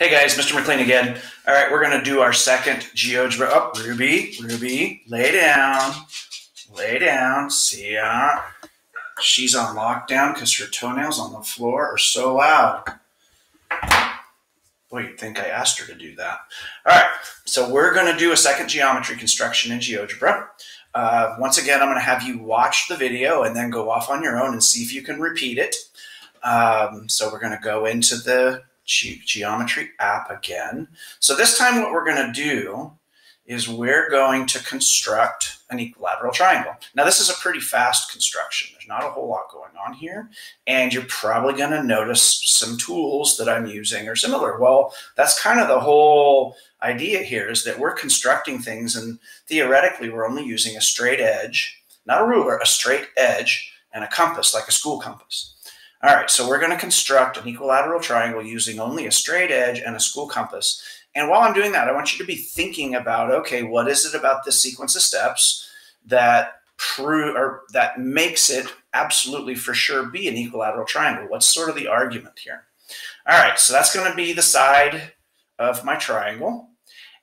Hey guys, Mr. McLean again. All right, we're gonna do our second GeoGebra. Oh, Ruby, Ruby, lay down, lay down. See ya. She's on lockdown because her toenails on the floor are so loud. Boy, you'd think I asked her to do that. All right, so we're gonna do a second geometry construction in GeoGebra. Uh, once again, I'm gonna have you watch the video and then go off on your own and see if you can repeat it. Um, so we're gonna go into the Ge geometry app again. So this time what we're going to do is we're going to construct an equilateral triangle. Now this is a pretty fast construction. There's not a whole lot going on here. And you're probably going to notice some tools that I'm using are similar. Well, that's kind of the whole idea here is that we're constructing things and theoretically we're only using a straight edge, not a ruler, a straight edge and a compass like a school compass. All right, so we're going to construct an equilateral triangle using only a straight edge and a school compass. And while I'm doing that, I want you to be thinking about, okay, what is it about this sequence of steps that prove or that makes it absolutely for sure be an equilateral triangle? What's sort of the argument here? All right, so that's going to be the side of my triangle.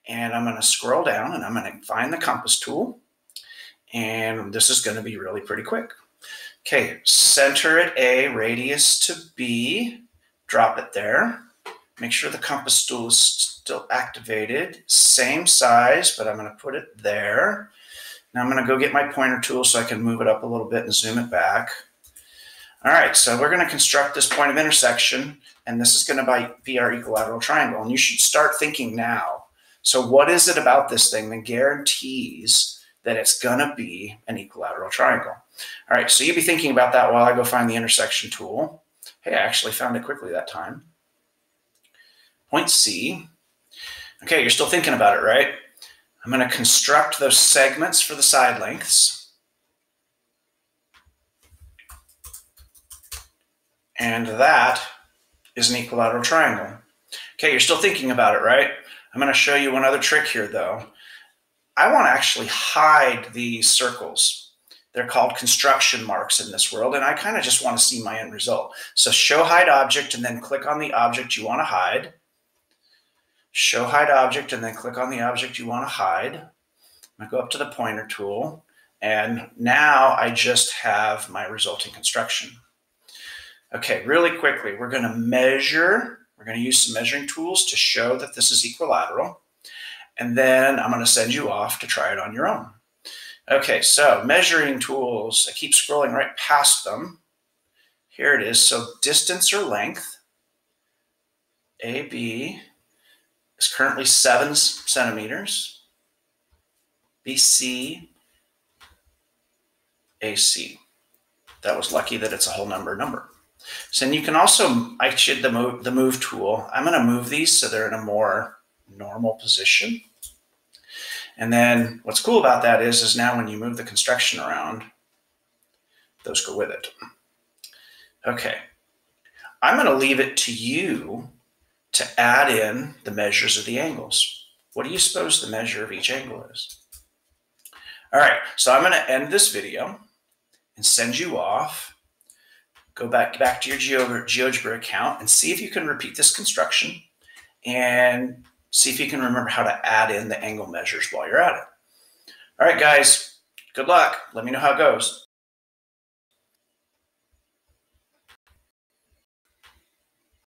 And I'm going to scroll down and I'm going to find the compass tool. And this is going to be really pretty quick. Okay, center at A, radius to B, drop it there. Make sure the compass tool is still activated. Same size, but I'm going to put it there. Now I'm going to go get my pointer tool so I can move it up a little bit and zoom it back. All right, so we're going to construct this point of intersection, and this is going to be our equilateral triangle. And you should start thinking now. So what is it about this thing that guarantees that it's going to be an equilateral triangle. All right, so you'll be thinking about that while I go find the intersection tool. Hey, I actually found it quickly that time. Point C. Okay, you're still thinking about it, right? I'm going to construct those segments for the side lengths. And that is an equilateral triangle. Okay, you're still thinking about it, right? I'm going to show you one other trick here, though. I want to actually hide these circles. They're called construction marks in this world, and I kind of just want to see my end result. So show hide object and then click on the object you want to hide. Show hide object and then click on the object you want to hide. I go up to the pointer tool, and now I just have my resulting construction. Okay, really quickly, we're going to measure. We're going to use some measuring tools to show that this is equilateral and then I'm going to send you off to try it on your own. Okay, so measuring tools, I keep scrolling right past them. Here it is. So distance or length, AB is currently seven centimeters. BC, AC. That was lucky that it's a whole number number. So then you can also, I should the move, the move tool. I'm going to move these so they're in a more normal position. And then what's cool about that is, is now when you move the construction around, those go with it. Okay. I'm going to leave it to you to add in the measures of the angles. What do you suppose the measure of each angle is? All right, so I'm going to end this video and send you off. Go back, back to your GeoGebra account and see if you can repeat this construction and See if you can remember how to add in the angle measures while you're at it. All right, guys, good luck. Let me know how it goes.